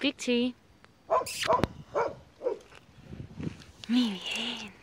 Victy. Muy bien.